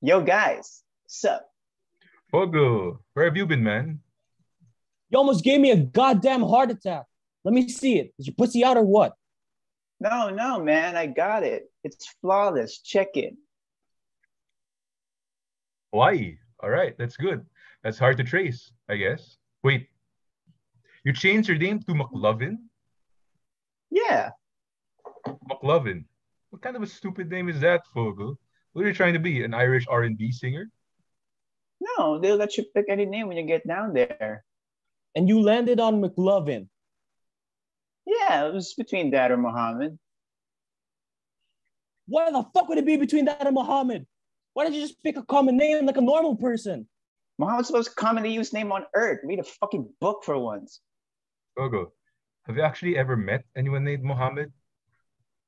Yo, guys, sup? Fogell, where have you been, man? You almost gave me a goddamn heart attack. Let me see it. Is your pussy out or what? No, no, man, I got it. It's flawless. Check it. Hawaii. All right, that's good. That's hard to trace, I guess. Wait, you changed your name to McLovin? Yeah. McLovin. What kind of a stupid name is that, Fogell? What are you trying to be? An Irish R&B singer? No, they'll let you pick any name when you get down there. And you landed on McLovin. Yeah, it was between that or Muhammad. Why the fuck would it be between that and Muhammad? Why did you just pick a common name like a normal person? Muhammad's the most commonly used name on earth. Read a fucking book for once. Fogell, have you actually ever met anyone named Muhammad?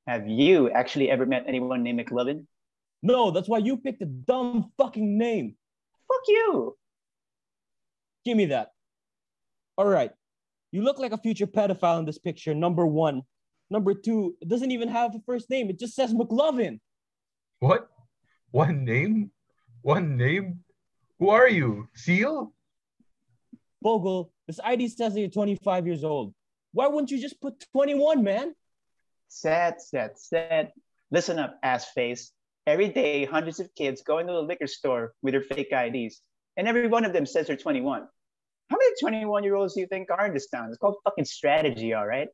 Have you actually ever met anyone named McLovin? No, that's why you picked a dumb fucking name. Fuck you. Give me that. All right. You look like a future pedophile in this picture, number one. Number two, it doesn't even have a first name. It just says McLovin. What? One name? One name? Who are you? Seal? Fogell, this ID says that you're 25 years old. Why wouldn't you just put 21, man? Sad, sad, sad. Listen up, ass face. Every day, hundreds of kids go into the liquor store with their fake IDs, and every one of them says they're 21. How many 21 year olds do you think are in this town? It's called fucking strategy, all right?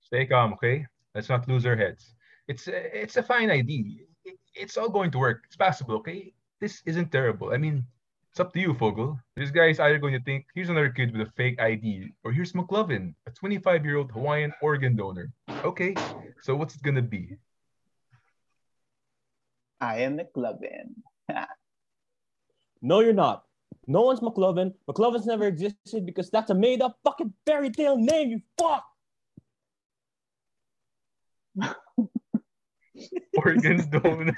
Stay calm, um, okay? Let's not lose our heads. It's a, it's a fine ID. It, it's all going to work. It's possible, okay? This isn't terrible. I mean, it's up to you, Fogell. This guy is either going to think here's another kid with a fake ID, or here's McLovin, a 25 year old Hawaiian organ donor. Okay, so what's it gonna be? I am McLovin. No, you're not. No one's McLovin. McLovin's never existed because that's a made up fucking fairy tale name, you fuck! Organ donor.